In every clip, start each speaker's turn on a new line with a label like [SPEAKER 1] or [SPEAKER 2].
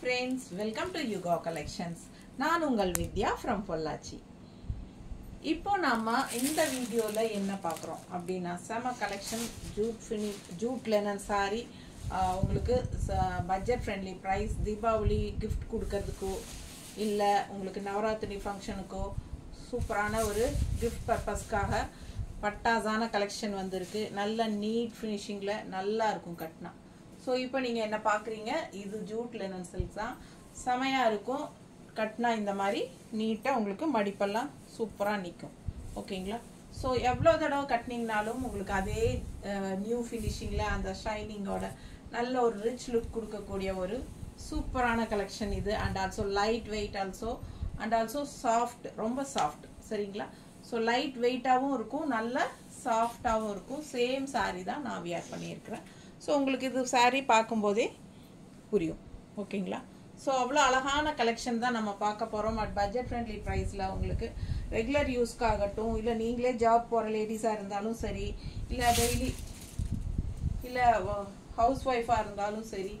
[SPEAKER 1] Friends welcome to Yuga collections நான் உங்கள் வித்யா from Pollachi. இப்போ நாம் இந்த வீடியோவில் என்ன பார்க்குறோம் அப்படின்னா செம கலெக்ஷன் ஜூட் ஃபினி ஜூட் லெனன் சாரி உங்களுக்கு budget friendly price Deepavali gift கொடுக்கறதுக்கோ இல்லை உங்களுக்கு நவராத்திரி ஃபங்க்ஷனுக்கோ சூப்பரான ஒரு கிஃப்ட் பர்பஸ்க்காக பட்டாசான கலெக்ஷன் வந்திருக்கு. நல்ல நீட் ஃபினிஷிங்கில் நல்லா இருக்கும் கட்டினா. ஸோ இப்போ நீங்கள் என்ன பார்க்குறீங்க இது ஜூட் லெனன் சில்க் தான் செமையாக இருக்கும். கட்டினா இந்த மாதிரி நீட்டாக உங்களுக்கு மடிப்பெல்லாம் சூப்பராக நிற்கும் ஓகேங்களா? ஸோ எவ்வளோ தடவை கட்டினீங்கனாலும் உங்களுக்கு அதே நியூ ஃபினிஷிங்கில் அந்த ஷைனிங்கோட நல்ல ஒரு ரிச் லுக் கொடுக்கக்கூடிய ஒரு சூப்பரான கலெக்ஷன் இது. And also light weight also and also soft ரொம்ப சாஃப்ட் சரிங்களா? ஸோ லைட் வெயிட்டாகவும் இருக்கும். நல்ல சாஃப்டாகவும் இருக்கும். சேம் சாரீ தான் நான் வியர் பண்ணியிருக்கிறேன். ஸோ உங்களுக்கு இது சாரீ பார்க்கும்போதே புரியும். ஓகேங்களா? ஸோ அவ்வளோ அழகான கலெக்ஷன் தான் நம்ம பார்க்க போகிறோம் அட் பட்ஜெட் ஃப்ரெண்ட்லி ப்ரைஸில் உங்களுக்கு ரெகுலர் யூஸ்க்காகட்டும் இல்லை நீங்களே ஜாப் போகிற லேடிஸாக இருந்தாலும் சரி இல்லை டெய்லி இல்லை ஹவுஸ் ஒய்ஃபாக இருந்தாலும் சரி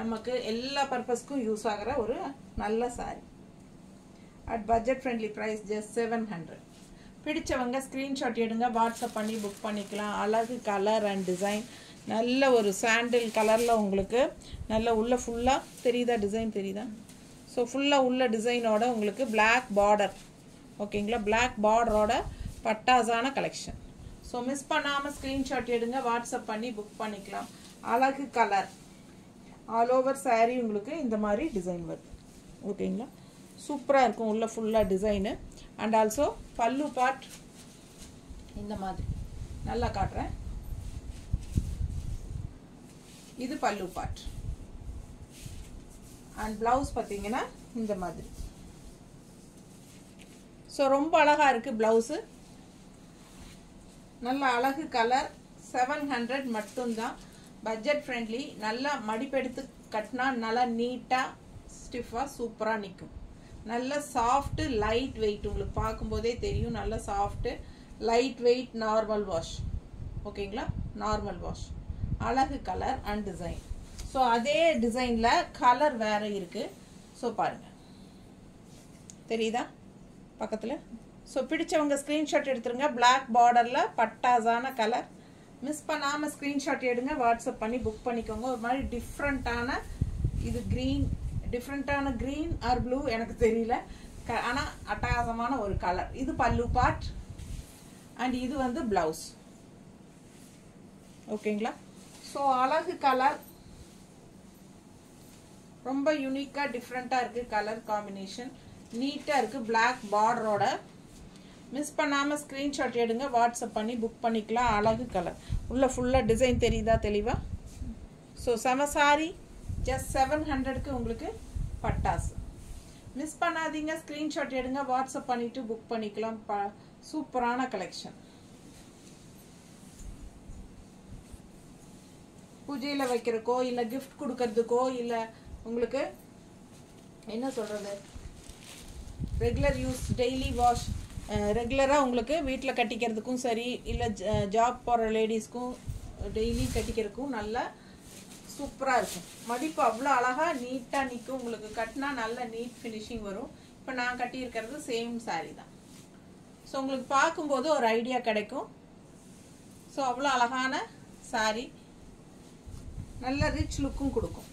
[SPEAKER 1] நமக்கு எல்லா பர்பஸ்க்கும் யூஸ் ஆகிற ஒரு நல்ல sari at budget friendly price just seven hundred பிடிச்சவங்க ஸ்க்ரீன்ஷாட் எடுங்க வாட்ஸ்அப் பண்ணி புக் பண்ணிக்கலாம். அழகு கலர் அண்ட் டிசைன் நல்ல ஒரு சாண்டில் கலரில் உங்களுக்கு நல்ல உள்ள ஃபுல்லாக தெரியுதா? டிசைன் தெரியுதா? ஸோ ஃபுல்லாக உள்ள டிசைனோட உங்களுக்கு பிளாக் பார்டர் ஓகேங்களா பிளாக் பார்டரோட பட்டாசான கலெக்ஷன் ஸோ மிஸ் பண்ணாமல் ஸ்க்ரீன்ஷாட் எடுங்க. வாட்ஸ்அப் பண்ணி புக் பண்ணிக்கலாம். அழகு கலர் ஆல் ஓவர் சாரீ உங்களுக்கு இந்த மாதிரி டிசைன் வருது. ஓகேங்களா சூப்பராக இருக்கும் உள்ளே ஃபுல்லாக டிசைனு அண்ட் ஆல்சோ பல்லு பார்ட் இந்த மாதிரி. நல்லா காட்டுறேன். இது பல்லு பாட் அண்ட் பிளவுஸ் பார்த்தீங்கன்னா இந்த மாதிரி. ஸோ ரொம்ப அழகாக இருக்குது ப்ளவுஸு நல்ல அழகு கலர் செவன் ஹண்ட்ரட் மட்டும்தான். பட்ஜெட் ஃப்ரெண்ட்லி நல்லா மடிப்பெடுத்து கட்டினா நல்லா நீட்டாக ஸ்டிஃபாக சூப்பராக நிற்கும் நல்ல சாஃப்ட்டு லைட் வெயிட் உங்களுக்கு பார்க்கும்போதே தெரியும். நல்ல soft light weight normal wash ஓகேங்களா நார்மல் வாஷ் அழகு கலர் அண்ட் டிசைன் ஸோ அதே டிசைனில் கலர் வேறு இருக்குது ஸோ பாருங்கள் தெரியுதா? பக்கத்தில்? ஸோ பிடிச்சவங்க ஸ்க்ரீன்ஷாட் எடுத்துருங்க. பிளாக் பார்டரில் பட்டாசான கலர் மிஸ் பண்ணாமல் ஸ்க்ரீன்ஷாட் எடுங்க. வாட்ஸ்அப் பண்ணி புக் பண்ணிக்கோங்க. ஒரு மாதிரி டிஃப்ரெண்ட்டான இது க்ரீன் டிஃப்ரெண்ட்டான க்ரீன் ஆர் ப்ளூ எனக்கு தெரியல. க ஆனால் அட்டகாசமான ஒரு கலர் இது பல்லு பார்ட் அண்ட் இது வந்து ப்ளவுஸ் ஓகேங்களா ஸோ அழகு கலர் ரொம்ப யூனிக்காக டிஃப்ரெண்ட்டாக இருக்குது கலர் காம்பினேஷன் நீட்டாக இருக்குது பிளாக் பார்டரோட மிஸ் பண்ணாமல் ஸ்க்ரீன்ஷாட் எடுங்க வாட்ஸ்அப் பண்ணி புக் பண்ணிக்கலாம். அழகு கலர் உள்ளே ஃபுல்லாக டிசைன் தெரியுதா தெளிவாக ஸோ செம சாரி ஜஸ்ட் செவன் ஹண்ட்ரடுக்கு உங்களுக்கு பட்டாசு. மிஸ் பண்ணாதீங்க ஸ்க்ரீன்ஷாட் எடுங்க வாட்ஸ்அப் பண்ணிவிட்டு புக் பண்ணிக்கலாம். ப சூப்பரான கலெக்ஷன் பூஜையில் வைக்கிறக்கோ இல்லை கிஃப்ட் கொடுக்கறதுக்கோ இல்லை உங்களுக்கு என்ன சொல்கிறது ரெகுலர் யூஸ் டெய்லி வாஷ் ரெகுலராக உங்களுக்கு வீட்டில் கட்டிக்கிறதுக்கும் சரி இல்லை ஜாப் போகிற லேடிஸ்க்கும் டெய்லி கட்டிக்கிறதுக்கும் நல்லா சூப்பராக இருக்கும். மடிப்பு அவ்வளோ அழகாக நீட்டாக நிற்கும் உங்களுக்கு கட்டினா நல்ல நீட் ஃபினிஷிங் வரும். இப்போ நான் கட்டியிருக்கிறது சேம் சாரீ தான். ஸோ உங்களுக்கு பார்க்கும்போது ஒரு ஐடியா கிடைக்கும். ஸோ அவ்வளோ அழகான சாரீ நல்ல ரிச் லுக்கும் கொடுக்கும்.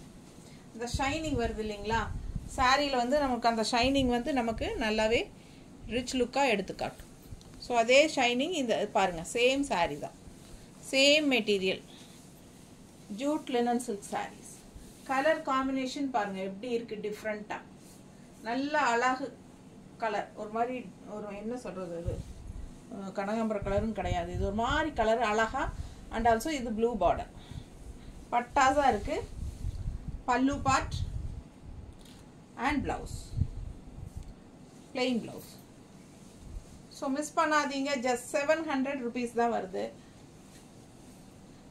[SPEAKER 1] இந்த ஷைனிங் வருது இல்லைங்களா? சாரியில் வந்து நமக்கு அந்த ஷைனிங் வந்து நமக்கு நல்லாவே ரிச் லுக்காக எடுத்துக்காட்டும் ஸோ அதே ஷைனிங் இந்த பாருங்கள் சேம் saree தான். Same material jute linen silk saris colour combination பாருங்கள் எப்படி இருக்குது டிஃப்ரெண்ட்டாக நல்ல அழகு கலர் ஒரு மாதிரி ஒரு என்ன சொல்கிறது இது? கனகாம்பரம் கலரும் கிடையாது. இது ஒரு மாதிரி கலர் அழகா அண்ட் ஆல்சோ இது ப்ளூ பார்டர் பட்டாஸாக இருக்குது pallu part and blouse plain blouse so miss பண்ணாதீங்க. ஜஸ்ட் செவன் ஹண்ட்ரட் ருபீஸ் தான் வருது.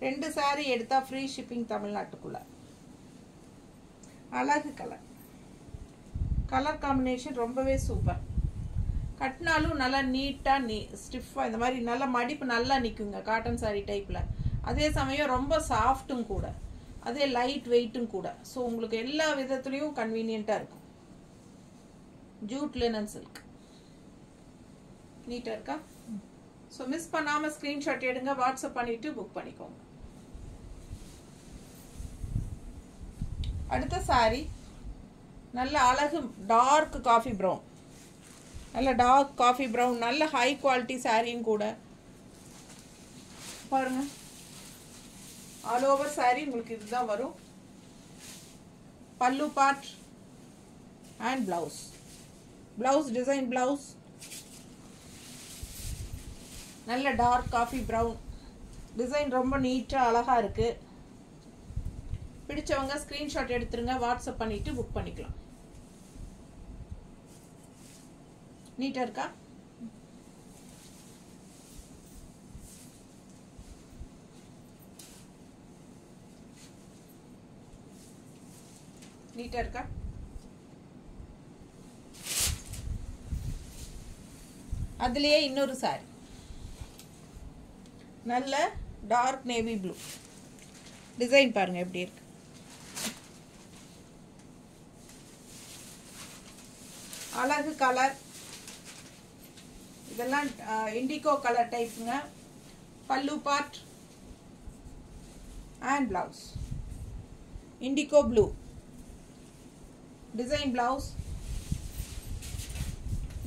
[SPEAKER 1] ரெண்டு சாரீ எடுத்தால் ஃப்ரீ ஷிப்பிங் தமிழ்நாட்டுக்குள்ள. அழகு கலர் கலர் காம்பினேஷன் ரொம்பவே சூப்பர் கட்டினாலும் நல்லா நீட்டாக நீ ஸ்டிஃபாக இந்த மாதிரி நல்லா மடிப்பு நல்லா நிற்குங்க காட்டன் சாரீ டைப்பில் அதே சமயம் ரொம்ப சாஃப்ட்டும் கூட. அதே லைட் வெயிட்டும் கூட. ஸோ உங்களுக்கு எல்லா விதத்துலேயும் கன்வீனியண்ட்டாக இருக்கும். ஜூட் லினன் சில்க் நீட்டாக இருக்கா? ஸோ மிஸ் பண்ணாமல் ஸ்க்ரீன்ஷாட் எடுங்க. வாட்ஸ்அப் பண்ணிவிட்டு புக் பண்ணிக்கோங்க. அடுத்த சாரி நல்ல அழகு டார்க் காஃபி ப்ரௌன் நல்ல டார்க் காஃபி ப்ரௌன் நல்ல ஹை குவாலிட்டி சாரியும் கூட. பாருங்கள் ஆல் ஓவர் சாரி உங்களுக்கு இதுதான் வரும். Pallu part and blouse blouse design blouse நல்ல டார்க் காஃபி ப்ரௌன் டிசைன் ரொம்ப நீட்டாக அழகாக இருக்குது பிடிச்சவங்க ஸ்க்ரீன்ஷாட் எடுத்துருங்க வாட்ஸ்அப் பண்ணிட்டு புக் பண்ணிக்கலாம். நீட்டாக இருக்கா? நீட்டாக இருக்கா? அதுலேயே இன்னொரு சாரி நல்ல டார்க் நேவி ப்ளூ டிசைன் பாருங்கள் எப்படி இருக்கு. அழகு கலர் இதெல்லாம் indigo colour டைப்புங்க pallu part and blouse indigo blue design blouse.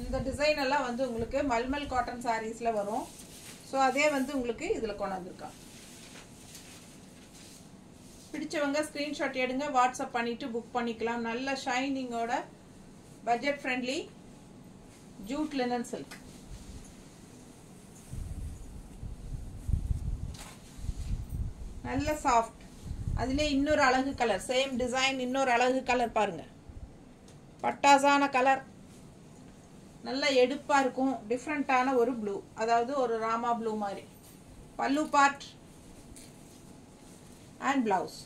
[SPEAKER 1] இந்த டிசைன் எல்லாம் வந்து உங்களுக்கு மல்மல் காட்டன் சாரீஸில் வரும். ஸோ அதே வந்து உங்களுக்கு இதில் கொண்டாந்துருக்கான். பிடிச்சவங்க ஸ்க்ரீன்ஷாட் எடுங்க வாட்ஸ்அப் பண்ணிவிட்டு புக் பண்ணிக்கலாம். நல்ல ஷைனிங்கோட budget friendly jute linen silk நல்ல சாஃப்ட் அதிலே இன்னொரு அழகு கலர் சேம் டிசைன் இன்னொரு அழகு கலர் பாருங்கள் பட்டாசான கலர். நல்ல எடுப்பாக இருக்கும். டிஃப்ரெண்ட்டான ஒரு ப்ளூ அதாவது ஒரு ராமா ப்ளூ மாதிரி. Pallu part and blouse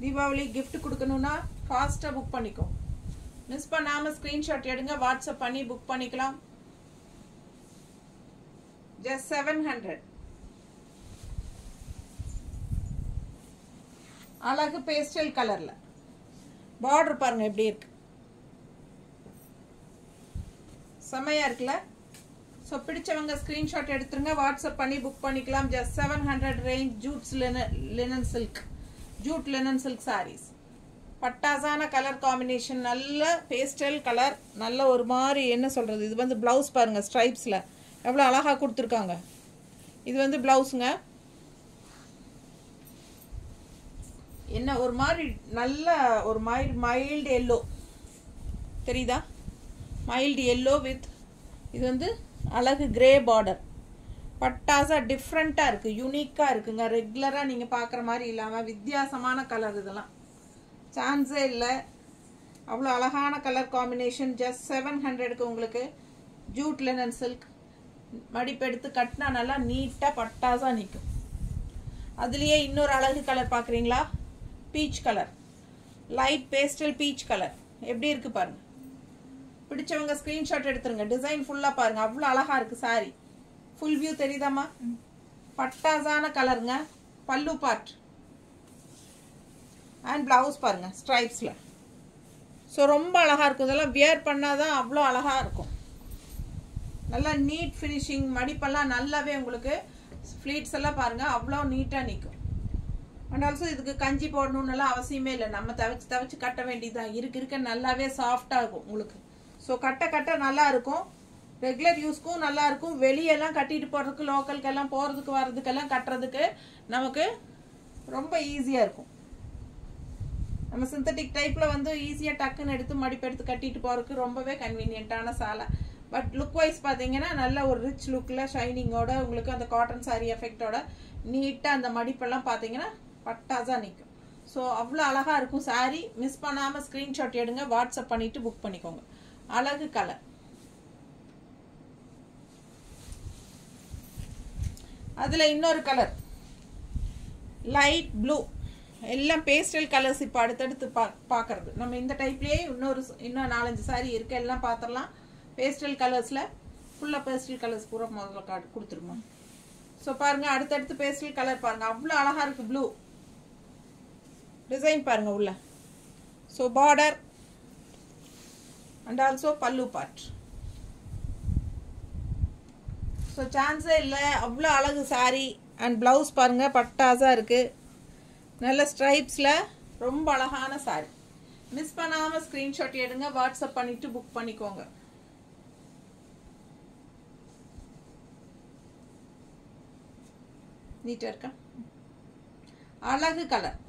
[SPEAKER 1] Deepavali gift கொடுக்கணும்னா ஃபாஸ்ட்டாக புக் பண்ணிக்கோ. மிஸ் பண்ணாமல் ஸ்க்ரீன்ஷாட் எடுங்க. வாட்ஸ்அப் பண்ணி புக் பண்ணிக்கலாம். ஜஸ்ட் செவன் ஹண்ட்ரட் அழகு பேஸ்டல் கலரில் பார்டர் பாருங்கள் எப்படி இருக்கு. செம்மையாக இருக்குல்ல? ஸோ பிடிச்சவங்க ஸ்க்ரீன்ஷாட் எடுத்துருங்க. வாட்ஸ்அப் பண்ணி புக் பண்ணிக்கலாம். Just seven hundred range jutes linen silk jute linen silk saris பட்டாசான colour combination நல்ல பேஸ்டல் கலர் நல்ல ஒரு மாதிரி என்ன சொல்கிறது இது வந்து ப்ளவுஸ் பாருங்கள் ஸ்ட்ரைப்ஸில் எவ்வளோ அழகாக கொடுத்துருக்காங்க. இது வந்து ப்ளவுஸுங்க என்ன ஒரு மாதிரி நல்ல ஒரு மைல்டு மைல்டு எல்லோ தெரியுதா? மைல்டு எல்லோ வித் இது வந்து அழகு கிரே பார்டர் பட்டாசா டிஃப்ரெண்ட்டாக இருக்குது யூனிக்காக இருக்குங்க. ரெகுலராக நீங்கள் பார்க்குற மாதிரி இல்லாமல் வித்தியாசமான கலர் இதெல்லாம். சான்ஸே இல்லை. அவ்வளோ அழகான கலர் காம்பினேஷன் ஜஸ்ட் செவன் ஹண்ட்ரடுக்கு உங்களுக்கு ஜூட் லெனன் சில்க் மடிப்பெடுத்து கட்டினா நல்லா நீட்டாக பட்டாசாக நிற்கும். அதுலேயே இன்னொரு அழகு கலர் பார்க்குறீங்களா? Peach colour light pastel peach colour எப்படி இருக்கு பாருங்க. பிடிச்சவங்க ஸ்க்ரீன்ஷாட் எடுத்துருங்க. டிசைன் ஃபுல்லாக பாருங்க. அவ்வளோ அழகா இருக்கு சாரி ஃபுல் வியூ தெரியுதாம்மா? பட்டாசான கலருங்க பல்லு பார்ட் அண்ட் பிளவுஸ் பாருங்க. ஸ்ட்ரைப்ஸில் ஸோ ரொம்ப அழகா இருக்கும். இதெல்லாம் வியர் பண்ணாதான் அவ்வளோ அழகா இருக்கும். நல்லா நீட் ஃபினிஷிங் மடிப்பெல்லாம் நல்லாவே உங்களுக்கு ஃப்ளீட்ஸ் எல்லாம் பாருங்க. அவ்வளோ நீட்டாக நிற்கும் அண்ட் ஆல்சோ இதுக்கு கஞ்சி போடணும்னுலாம் அவசியமே இல்லை. நம்ம தவச்சு தவச்சு கட்ட வேண்டியதுதான். இருக்க இருக்க. நல்லாவே சாஃப்டாக இருக்கும் உங்களுக்கு. ஸோ கட்ட கட்ட நல்லா இருக்கும். ரெகுலர் யூஸ்க்கும் நல்லா இருக்கும். வெளியெல்லாம் கட்டிட்டு போகிறதுக்கு லோக்கலுக்கெல்லாம் போகிறதுக்கு வர்றதுக்கெல்லாம் கட்டுறதுக்கு நமக்கு ரொம்ப ஈஸியாக இருக்கும். நம்ம சிந்தட்டிக் டைப்பில் வந்து ஈஸியாக டக்குன்னு எடுத்து மடிப்பு எடுத்து கட்டிட்டு போகிறதுக்கு ரொம்பவே கன்வீனியண்ட்டான சாலை. பட் லுக் வைஸ் பார்த்தீங்கன்னா நல்ல ஒரு ரிச் லுக்கில் ஷைனிங்கோட உங்களுக்கு அந்த காட்டன் சாரி எஃபெக்டோட நீட்டாக அந்த மடிப்பெல்லாம் பார்த்தீங்கன்னா பட்டாஸாக நிற்கும் ஸோ அவ்வளோ அழகாக இருக்கும் சாரி மிஸ் பண்ணாமல் ஸ்க்ரீன்ஷாட் எடுங்க வாட்ஸ்அப் பண்ணிவிட்டு புக் பண்ணிக்கோங்க. அழகு கலர் அதில் இன்னொரு கலர் லைட் ப்ளூ எல்லாம் பேஸ்டல் கலர்ஸ் இப்போ அடுத்தடுத்து பா பார்க்குறது நம்ம இந்த டைப்லேயே இன்னொரு இன்னும் நாலஞ்சு சாரி இருக்க. எல்லாம் பார்த்துடலாம் பேஸ்டல் கலர்ஸில் ஃபுல்லாக பேஸ்டல் கலர்ஸ் பூரா முதல்ல காட்டு கொடுத்துருமா. ஸோ பாருங்கள் அடுத்தடுத்து பேஸ்டல் கலர் பாருங்கள் அவ்வளோ அழகாக இருக்குது ப்ளூ டிசைன் பாருங்கள் உள்ள. So border and also pallu part so சான்ஸே இல்லை. அவ்வளோ அழகு சாரி அண்ட் ப்ளவுஸ் பாருங்கள் பட்டாஸாக இருக்குது நல்ல ஸ்ட்ரைப்ஸில் ரொம்ப அழகான சாரி மிஸ் பண்ணாமல் ஸ்க்ரீன்ஷாட் எடுங்க. வாட்ஸ்அப் பண்ணிவிட்டு புக் பண்ணிக்கோங்க. நீட்டாக இருக்கா? அழகு கலர்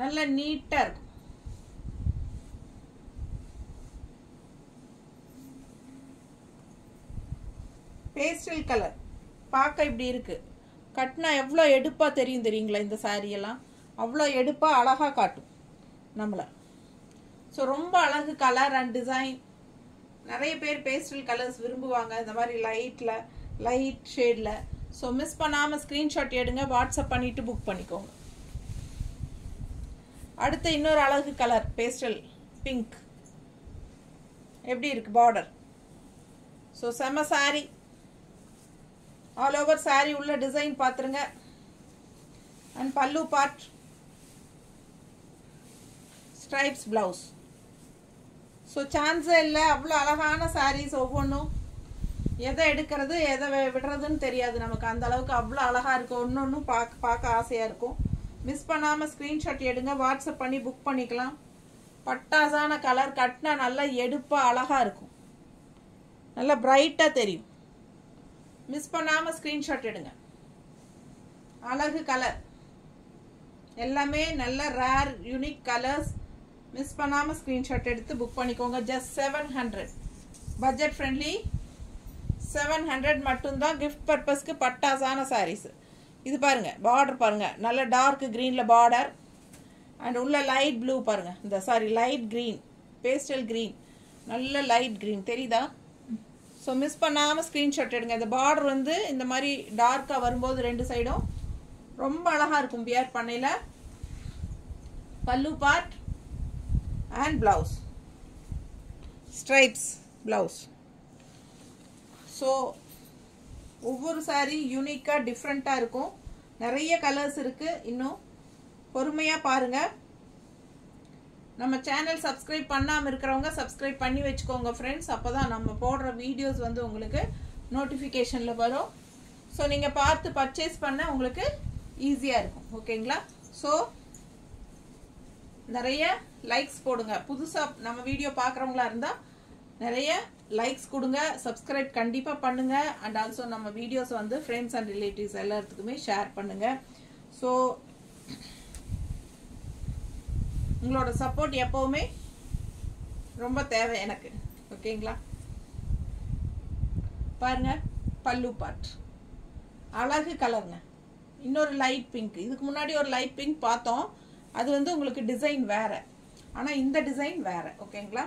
[SPEAKER 1] நல்ல நீட்டாக இருக்கும். பேஸ்டல் கலர் பார்க்க இப்படி இருக்கு. கட்டினா எவ்வளோ எடுப்பாக தெரியும் தெரியுங்களா இந்த சாரியெல்லாம் அவ்வளோ எடுப்பாக அழகாக காட்டும் நம்மளை. ஸோ ரொம்ப அழகு கலர் அண்ட் டிசைன் நிறைய பேர் பேஸ்டல் கலர்ஸ் விரும்புவாங்க. இந்த மாதிரி லைட்டில் லைட் ஷேடில் ஸோ மிஸ் பண்ணாமல் ஸ்க்ரீன்ஷாட் எடுங்க. வாட்ஸ்அப் பண்ணிவிட்டு புக் பண்ணிக்கோங்க. அடுத்து இன்னொரு அழகு கலர் பேஸ்டல் பிங்க் எப்படி இருக்கு? பார்டர் ஸோ செம சாரி ஆல் ஓவர் சாரி உள்ள டிசைன் பார்த்துருங்க and pallu part stripes blouse so சான்ஸே இல்லை. அவ்வளோ அழகான சாரீஸ் ஒவ்வொன்றும் எதை எடுக்கிறது எதை விடுறதுன்னு தெரியாது நமக்கு. அந்த அளவுக்கு அவ்வளோ அழகாக இருக்கும் ஒன்று ஒன்றும் பார்க்க பார்க்க ஆசையாக இருக்கும். மிஸ் பண்ணாமல் ஸ்க்ரீன்ஷாட் எடுங்க வாட்ஸ்அப் பண்ணி புக் பண்ணிக்கலாம். பட்டாசான கலர் கட்டினா நல்லா எடுப்பாக அழகாக இருக்கும். நல்லா பிரைட்டாக தெரியும். மிஸ் பண்ணாமல் ஸ்க்ரீன்ஷாட் எடுங்க. அழகு கலர் எல்லாமே நல்ல ரேர் யூனிக் கலர்ஸ் மிஸ் பண்ணாமல் ஸ்க்ரீன்ஷாட் எடுத்து புக் பண்ணிக்கோங்க. Just seven hundred budget friendly seven hundred மட்டும்தான் கிஃப்ட் பர்பஸ்க்கு பட்டாசான சாரீஸு இது பாருங்கள் பார்டர் பாருங்கள் நல்ல டார்க் க்ரீனில் பார்டர் அண்ட் உள்ள லைட் ப்ளூ பாருங்கள் இந்த sari light green pastel green நல்ல லைட் க்ரீன் தெரியுதா? ஸோ மிஸ் பண்ணாமல் ஸ்க்ரீன்ஷாட் எடுங்க. இந்த பார்டர் வந்து இந்த மாதிரி டார்க்காக வரும்போது ரெண்டு சைடும் ரொம்ப அழகாக இருக்கும். பியர் பண்ணையில். Pallu part and blouse stripes blouse so ஒவ்வொரு saree யூனிக்காக டிஃப்ரெண்ட்டாக இருக்கும். நிறைய கலர்ஸ் இருக்குது இன்னும் பொறுமையாக பாருங்கள் நம்ம சேனல் சப்ஸ்கிரைப் பண்ணாமல் இருக்கிறவங்க சப்ஸ்கிரைப் பண்ணி வச்சுக்கோங்க ஃப்ரெண்ட்ஸ் அப்போ தான் நம்ம போடுற வீடியோஸ் வந்து உங்களுக்கு நோட்டிஃபிகேஷனில் வரும். ஸோ நீங்கள் பார்த்து பர்ச்சேஸ் பண்ண உங்களுக்கு ஈஸியாக இருக்கும். ஓகேங்களா ஸோ நிறைய லைக்ஸ் போடுங்க. புதுசாக நம்ம வீடியோ பார்க்குறவங்களா இருந்தால் நிறைய லைக்ஸ் கொடுங்க சப்ஸ்கிரைப் கண்டிப்பாக பண்ணுங்க. அண்ட் ஆல்சோ நம்ம வீடியோஸ் வந்து ஃப்ரெண்ட்ஸ் அண்ட் ரிலேட்டிவ்ஸ் எல்லாத்துக்குமே ஷேர் பண்ணுங்க. ஸோ உங்களோட சப்போர்ட் எப்பவுமே ரொம்ப தேவை எனக்கு. ஓகேங்களா பாருங்க பல்லு பாட் அழகு கலருங்க இன்னொரு லைட் பிங்க் இதுக்கு முன்னாடி ஒரு லைட் பிங்க் பார்த்தோம். அது வந்து உங்களுக்கு டிசைன் வேற. ஆனால் இந்த டிசைன் வேற. ஓகேங்களா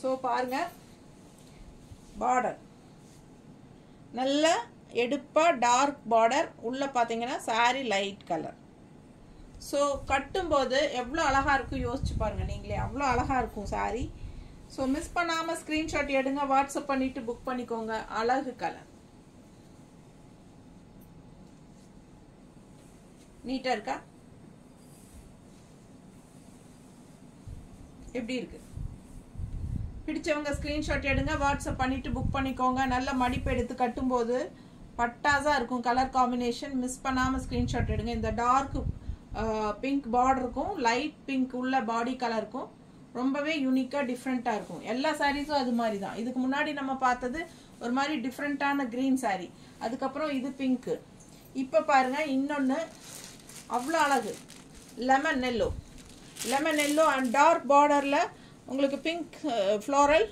[SPEAKER 1] ஸோ பாருங்கள் பார்டர் நல்ல எடுப்பாக டார்க் பார்டர் உள்ளே பார்த்தீங்கன்னா சாரி லைட் கலர் ஸோ கட்டும்போது எவ்வளோ அழகாக இருக்கும் யோசிச்சு பாருங்கள் நீங்களே. அவ்வளோ அழகாக இருக்கும் சாரி ஸோ மிஸ் பண்ணாமல் ஸ்க்ரீன்ஷாட் எடுங்க வாட்ஸ்அப் பண்ணிவிட்டு புக் பண்ணிக்கோங்க. அழகு கலர் நீட்டாக இருக்கா? எப்படி இருக்குது பிடிச்சவங்க ஸ்க்ரீன்ஷாட் எடுங்க வாட்ஸ்அப் பண்ணிட்டு புக் பண்ணிக்கோங்க. நல்ல மடிப்பு எடுத்து கட்டும்போது பட்டாஸாக இருக்கும் கலர் காம்பினேஷன் மிஸ் பண்ணாமல் ஸ்க்ரீன்ஷாட் எடுங்க. இந்த டார்க் பிங்க் பார்டருக்கும் லைட் பிங்க் உள்ள பாடி கலருக்கும் ரொம்பவே யூனிக்காக டிஃப்ரெண்ட்டாக இருக்கும். எல்லா சாரீஸும் அது மாதிரி தான். இதுக்கு முன்னாடி நம்ம பார்த்தது ஒரு மாதிரி டிஃப்ரெண்ட்டான க்ரீன் saree. அதுக்கப்புறம் இது பிங்க்கு இப்போ பாருங்க இன்னொன்று அவ்வளோ அழகு. Lemon yellow lemon yellow and dark பார்டரில் உங்களுக்கு பிங்க் ஃப்ளோரல்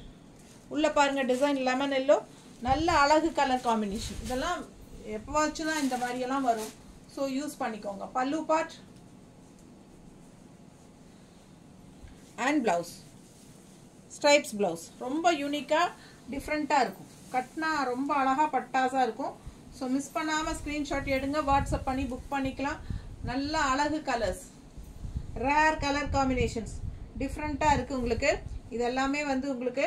[SPEAKER 1] உள்ளே பாருங்கள் டிசைன் லெமன் எல்லோ நல்ல அழகு கலர் காம்பினேஷன் இதெல்லாம் எப்போவாச்சும் தான் இந்த மாதிரியெல்லாம் வரும். ஸோ யூஸ் பண்ணிக்கோங்க. Pallu part and blouse stripes blouse ரொம்ப யூனிக்காக டிஃப்ரெண்ட்டாக இருக்கும். கட்னா ரொம்ப அழகாக பட்டாஸாக இருக்கும். ஸோ மிஸ் பண்ணாமல் ஸ்க்ரீன்ஷாட் எடுங்க. வாட்ஸ்அப் பண்ணி புக் பண்ணிக்கலாம். நல்ல அழகு கலர்ஸ் ரேர் கலர் காம்பினேஷன்ஸ் டிஃப்ரெண்ட்டாக இருக்குது உங்களுக்கு. இது எல்லாமே வந்து உங்களுக்கு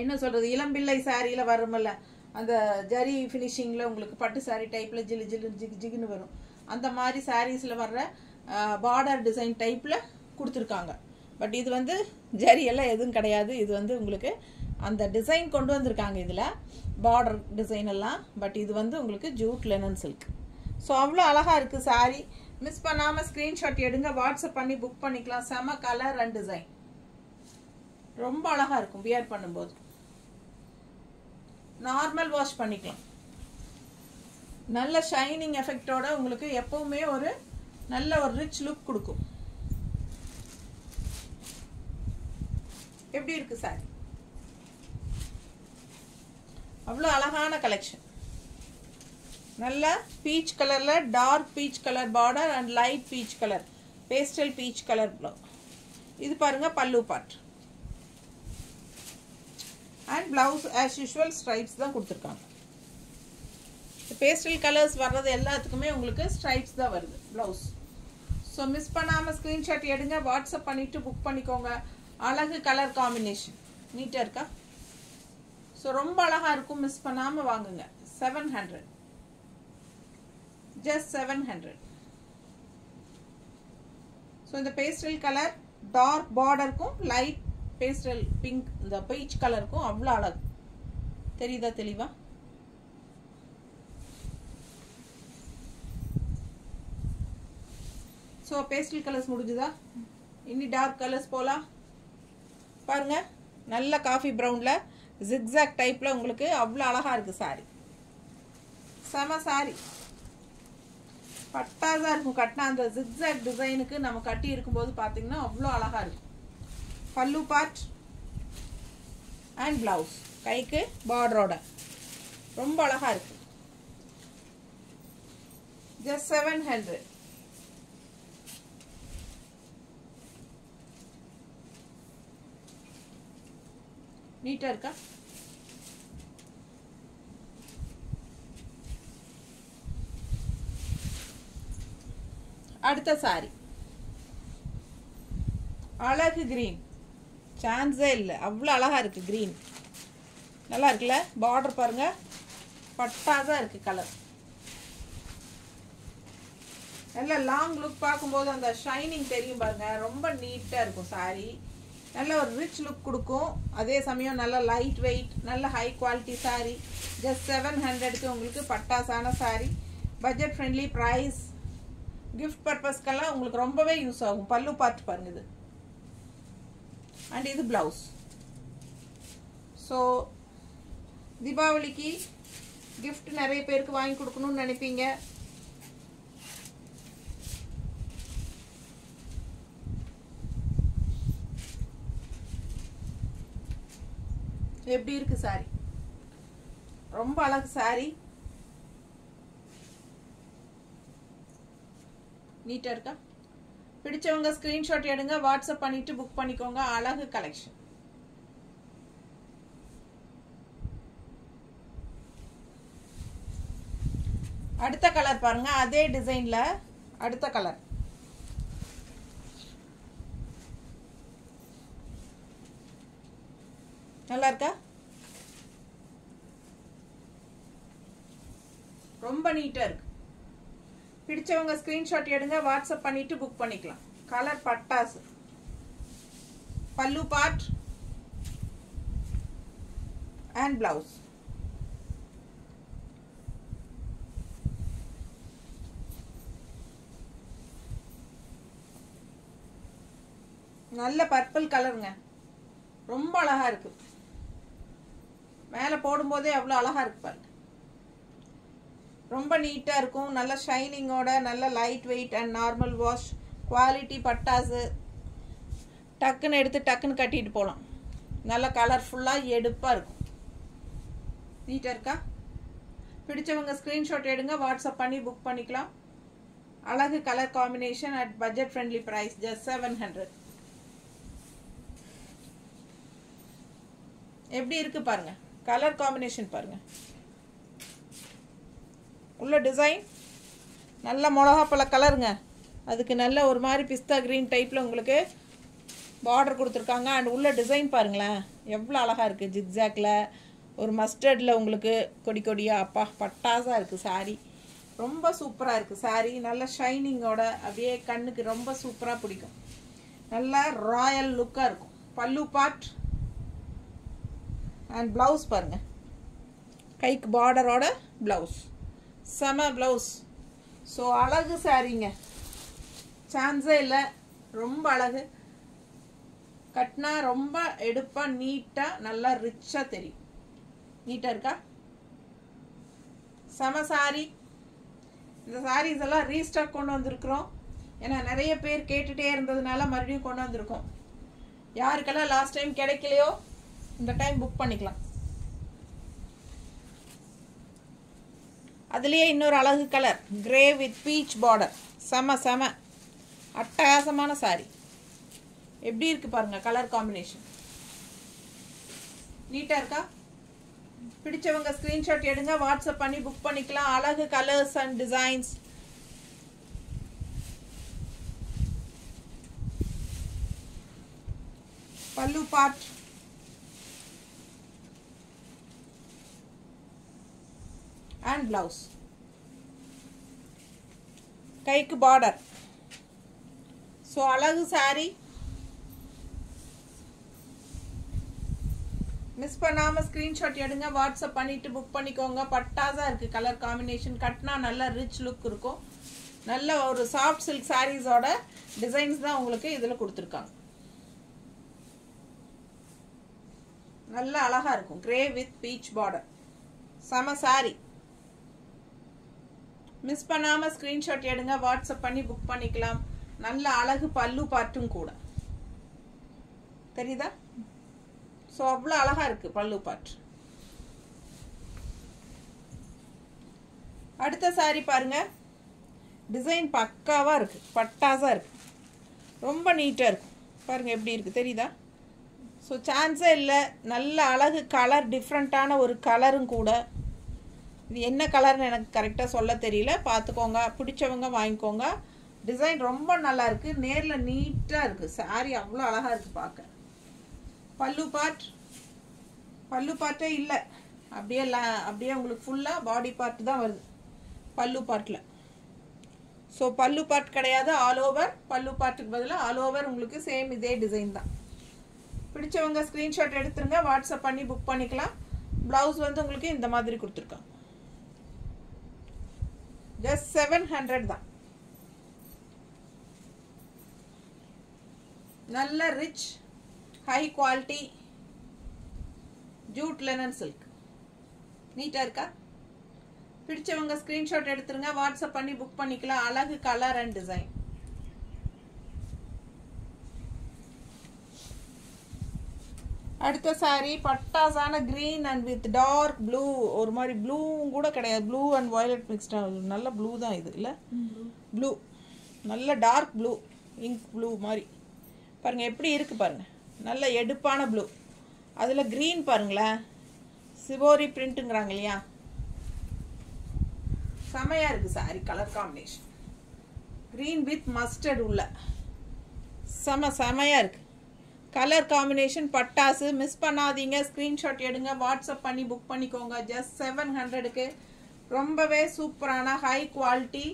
[SPEAKER 1] என்ன சொல்கிறது இளம்பிள்ளை சாரியில் வரும்ல அந்த ஜரி ஃபினிஷிங்கில் உங்களுக்கு பட்டு சாரி டைப்பில் ஜிலு ஜிலு ஜிகு ஜிகுன்னு வரும். அந்த மாதிரி சாரீஸில் வர்ற பார்டர் டிசைன் டைப்பில் கொடுத்துருக்காங்க. பட் இது வந்து ஜரி எல்லாம் எதுவும் கிடையாது. இது வந்து உங்களுக்கு அந்த டிசைன் கொண்டு வந்திருக்காங்க இதில் பார்டர் டிசைன் எல்லாம். பட் இது வந்து உங்களுக்கு ஜூட் லெனன் சில்க் ஸோ அவ்வளோ அழகாக இருக்குது சாரீ மிஸ் பண்ணாமல் ஸ்க்ரீன்ஷாட் எடுங்க வாட்ஸ்அப் பண்ணி புக் பண்ணிக்கலாம். செம கலர் அண்ட் டிசைன் ரொம்ப அழகாக இருக்கும் வியர் பண்ணும்போது. நார்மல் வாஷ் பண்ணிக்கலாம். நல்ல ஷைனிங் எஃபெக்டோட உங்களுக்கு எப்பவுமே ஒரு நல்ல ஒரு ரிச் லுக் கொடுக்கும். எப்படி இருக்கு சார் அவ்வளோ அழகான கலெக்ஷன் நல்ல பீச் கலரில் dark peach colour border and light peach colour pastel peach colour blouse இது பாருங்க pallu part and blouse as usual stripes தான் கொடுத்துருக்காங்க. பேஸ்டல் கலர்ஸ் வர்றது எல்லாத்துக்குமே உங்களுக்கு ஸ்ட்ரைப்ஸ் தான் வருது ப்ளவுஸ் ஸோ மிஸ் பண்ணாமல் ஸ்க்ரீன்ஷாட் எடுங்க வாட்ஸ்அப் பண்ணிவிட்டு புக் பண்ணிக்கோங்க. அழகு கலர் காம்பினேஷன் நீட்டாக இருக்கா? ஸோ ரொம்ப அழகாக இருக்கும் மிஸ் பண்ணாமல் வாங்குங்க. Seven hundred just seven hundred so இந்த பேஸ்டல் கலர் டார்க் பார்டருக்கும் லைட் பேஸ்டல் பிங்க் இந்த பீச் கலருக்கும் அவ்வளோ அழகு. தெரியுதா தெளிவா? ஸோ பேஸ்டல் கலர்ஸ் முடிஞ்சுதா? இனி டார்க் கலர்ஸ் போகலாம் பாருங்க நல்ல காஃபி ப்ரௌனில் ஜிக்ஸாக் டைப்பில் உங்களுக்கு அவ்வளோ அழகாக இருக்குது சாரி செம சாரி பட்டாசாக இருக்கும். கட்டினா அந்த ஜிக்ஸாக் டிசைனுக்கு நம்ம கட்டி இருக்கும்போது பார்த்தீங்கன்னா அவ்வளோ அழகாக இருக்கும். பல்லு பார்ட் அண்ட் பிளவுஸ் கைக்கு பார்டரோட ரொம்ப அழகாக இருக்கு ஜஸ்ட் செவன் ஹண்ட்ரட் நீட்டாக இருக்கா? அடுத்த சாரி அழகு க்ரீன் சான்ஸே இல்லை. அவ்வளோ அழகாக இருக்குது க்ரீன் நல்லா இருக்குல்ல? பார்டர் பாருங்கள் பட்டாதான் இருக்குது கலர் நல்ல லாங் லுக் பார்க்கும்போது அந்த ஷைனிங் தெரியும் பாருங்கள் ரொம்ப நீட்டாக இருக்கும் சாரி நல்ல ஒரு ரிச் லுக் கொடுக்கும். அதே சமயம் நல்ல லைட் வெயிட் நல்ல high quality sari just seven ஹண்ட்ரடுக்கு உங்களுக்கு பட்டாசான sari budget friendly price gift பர்பஸ்க்கெல்லாம் உங்களுக்கு ரொம்பவே யூஸ் ஆகும். பல்லு பார்ட் பாருங்க இது. அண்ட் இது பிளவுஸ் ஸோ தீபாவளிக்கு கிஃப்ட் நிறைய பேருக்கு வாங்கி கொடுக்கணும்னு நினைப்பீங்க. எப்படி இருக்கு சாரி ரொம்ப அழகு சாரி நீட்டாக இருக்கா? பிடிச்சவங்க ஸ்க்ரீன்ஷாட் எடுங்க வாட்ஸ்அப் பண்ணிட்டு புக் பண்ணிக்கோங்க அழகு கலெக்ஷன் அடுத்த கலர் பாருங்க அதே டிசைன்ல அடுத்த கலர் நல்லா இருக்கா? ரொம்ப நீட்டா இருக்கு. பிடிச்சவங்க ஸ்கிரீன்ஷாட் எடுங்க வாட்ஸ்அப் பண்ணிட்டு புக் பண்ணிக்கலாம். கலர் பட்டாசு. பல்லு பார்ட் அண்ட் பிளவுஸ் நல்ல பர்பிள் கலருங்க ரொம்ப அழகா இருக்கு. மேலே போடும்போதே அவ்வளோ அழகா இருக்கு பாருங்க. ரொம்ப நீட்டாக இருக்கும். நல்ல ஷைனிங்கோட நல்ல light weight and normal wash quality பட்டாசு. டக்குன்னு எடுத்து டக்குன்னு கட்டிட்டு போகலாம் நல்ல கலர்ஃபுல்லாக எடுப்பாக இருக்கும். நீட்டாக இருக்கா? பிடிச்சவங்க ஸ்க்ரீன்ஷாட் எடுங்க. வாட்ஸ்அப் பண்ணி புக் பண்ணிக்கலாம். அழகு colour combination at budget friendly price just seven hundred எப்படி இருக்குது பாருங்கள் கலர் காம்பினேஷன் பாருங்கள் உள்ள டிசைன் நல்ல மிளகாப்பழ கலருங்க அதுக்கு நல்ல ஒரு மாதிரி பிஸ்தா க்ரீன் டைப்பில் உங்களுக்கு பார்டர் கொடுத்துருக்காங்க. அண்ட் உள்ள டிசைன் பாருங்களேன். எவ்வளோ அழகாக இருக்குது ஜிக்ஸாக்ல ஒரு மஸ்டர்டில் உங்களுக்கு கொடி கொடியாக அப்பா பட்டாசாக இருக்குது saree. ரொம்ப சூப்பராக இருக்குது சாரீ நல்ல ஷைனிங்கோட அப்படியே கண்ணுக்கு ரொம்ப சூப்பராக பிடிக்கும். நல்லா ராயல் லுக்காக இருக்கும். பல்லு பார்ட் அண்ட் ப்ளவுஸ் பாருங்கள் கைக்கு பார்டரோட ப்ளவுஸ் செம ப்ளவுஸ் ஸோ அழகு சாரீங்க. சான்ஸே இல்லை ரொம்ப அழகு. கட்டினா ரொம்ப எடுப்பாக நீட்டாக நல்லா ரிச்சாக தெரியும். நீட்டாக இருக்கா? செம சாரி. இந்த சாரீஸ் எல்லாம் ரீஸ்டாக் கொண்டு வந்திருக்கிறோம். ஏன்னா நிறைய பேர் கேட்டுகிட்டே இருந்ததுனால மறுபடியும் கொண்டு வந்திருக்கோம். யாருக்கெல்லாம் லாஸ்ட் டைம் கிடைக்கலையோ இந்த டைம் புக் பண்ணிக்கலாம். அதுலேயே இன்னொரு அழகு colour grey with peach border செம செம. அட்டகாசமான சாரி எப்படி இருக்குது பாருங்கள் கலர் காம்பினேஷன் நீட்டாக இருக்கா? பிடிச்சவங்க ஸ்க்ரீன்ஷாட் எடுங்க வாட்ஸ்அப் பண்ணி புக் பண்ணிக்கலாம். அழகு colours and designs pallu part and blouse கைக்கு பார்டர் ஸோ அழகு சாரி மிஸ் பண்ணாமல் ஸ்க்ரீன்ஷாட் எடுங்க வாட்ஸ்அப் பண்ணிவிட்டு புக் பண்ணிக்கோங்க. பட்டாஸாக இருக்குது கலர் காம்பினேஷன் கட்டினா நல்ல ரிச் லுக் இருக்கும். நல்ல ஒரு சாஃப்ட் சில்க் சாரீஸோட டிசைன்ஸ் தான் உங்களுக்கு இதில் கொடுத்துருக்காங்க. நல்ல அழகாக இருக்கும். கிரே வித் பீச் பார்டர் செம சாரி மிஸ் பண்ணாமல் ஸ்க்ரீன்ஷாட் எடுங்க வாட்ஸ்அப் பண்ணி புக் பண்ணிக்கலாம். நல்ல அழகு பல்லு பாட்டும் கூட. தெரியுதா? ஸோ அவ்வளோ அழகாக இருக்குது பல்லு பாட்டு. அடுத்த சாரி பாருங்க. டிசைன் பக்காவாக இருக்குது பட்டாஸாக இருக்குது ரொம்ப நீட்டாக இருக்கும் பாருங்கள் எப்படி இருக்குது தெரியுதா? ஸோ சான்ஸே இல்லை. நல்ல அழகு கலர் டிஃப்ரெண்ட்டான ஒரு கலரும் கூட என்ன கலர்னு எனக்கு கரெக்டாக சொல்ல தெரியல. பார்த்துக்கோங்க பிடிச்சவங்க வாங்கிக்கோங்க. டிசைன் ரொம்ப நல்லா இருக்குது நேரில் நீட்டாக இருக்குது சாரி அவ்வளோ அழகாக இருக்குது பார்க்க. பல்லு பார்ட் பல்லு பார்ட்டே இல்லை. அப்படியே ல அப்படியே உங்களுக்கு ஃபுல்லாக பாடி பார்ட் தான் வருது. பல்லு பார்ட்டில் ஸோ பல்லு பார்ட் கிடையாது. ஆல் ஓவர் பல்லு பார்ட்டுக்கு பதிலாக ஆல் ஓவர் உங்களுக்கு சேம் இதே டிசைன் தான். பிடிச்சவங்க ஸ்க்ரீன்ஷாட் எடுத்துருங்க. வாட்ஸ்அப் பண்ணி புக் பண்ணிக்கலாம். ப்ளவுஸ் வந்து உங்களுக்கு இந்த மாதிரி கொடுத்துருக்காங்க. ஜஸ்ட் செவன் ஹண்ட்ரட் தான். நல்ல rich high quality jute linen silk நீட்டாக இருக்கா? பிடிச்சவங்க ஸ்க்ரீன்ஷாட் எடுத்துருங்க. வாட்ஸ்அப் பண்ணி புக் பண்ணிக்கலாம். அழகு கலர் அண்ட் டிசைன் அடுத்த sari பட்டாசான green and with dark blue ஒரு மாதிரி ப்ளூவும் கூட கிடையாது. ப்ளூ அண்ட் வயலட் மிக்ஸ்டாக நல்ல ப்ளூ தான் இது. இல்லை? ப்ளூ நல்ல டார்க் ப்ளூ இங்க் ப்ளூ மாதிரி. பாருங்கள் எப்படி இருக்குது பாருங்கள் நல்ல எடுப்பான ப்ளூ அதில் க்ரீன் பாருங்களேன். சிவோரி பிரிண்ட்டுங்கிறாங்க இல்லையா? செமையாக இருக்குது sari colour combination green with mustard உள்ள. செம செமையாக இருக்குது கலர் காம்பினேஷன் பட்டாசு மிஸ் பண்ணாதீங்க. ஸ்க்ரீன்ஷாட் எடுங்க. வாட்ஸ்அப் பண்ணி புக் பண்ணிக்கோங்க. ஜஸ்ட் செவன் ஹண்ட்ரடுக்கு ரொம்பவே சூப்பரான high quality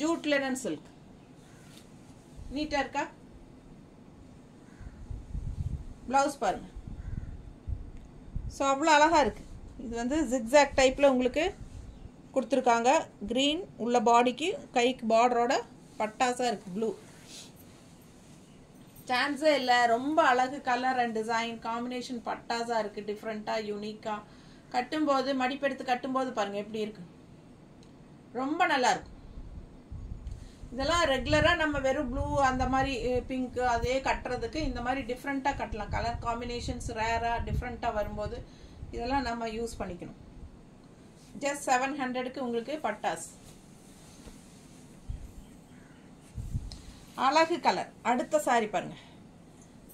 [SPEAKER 1] jute linen silk நீட்டாக இருக்கா? ப்ளவுஸ் பாருங்க. ஸோ அவ்வளோ அழகாக இருக்குது இது வந்து ஜிக்ஸாக் டைப்பில் உங்களுக்கு கொடுத்துருக்காங்க. க்ரீன் உள்ள பாடிக்கு கைக்கு பார்டரோட பட்டாசாக இருக்குது ப்ளூ சான்ஸே இல்லை. ரொம்ப அழகு கலர் அண்ட் டிசைன் காம்பினேஷன் பட்டாஸாக இருக்குது டிஃப்ரெண்ட்டாக யூனிக்காக கட்டும்போது மடிப்பெடுத்து கட்டும்போது பாருங்கள் எப்படி இருக்குது ரொம்ப நல்லா இருக்கும். இதெல்லாம் ரெகுலராக நம்ம வெறும் ப்ளூ அந்த மாதிரி பிங்க்கு அதே கட்டுறதுக்கு இந்த மாதிரி டிஃப்ரெண்ட்டாக கட்டலாம். கலர் காம்பினேஷன்ஸ் ரேராக டிஃப்ரெண்ட்டாக வரும்போது இதெல்லாம் நம்ம யூஸ் பண்ணிக்கணும். ஜஸ்ட் செவன் ஹண்ட்ரடுக்கு உங்களுக்கு பட்டாஸ் அழகு கலர் அடுத்த சாரி பாருங்கள்